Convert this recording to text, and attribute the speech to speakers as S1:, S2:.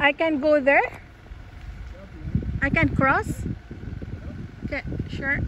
S1: I can go there? I can cross? Okay, sure.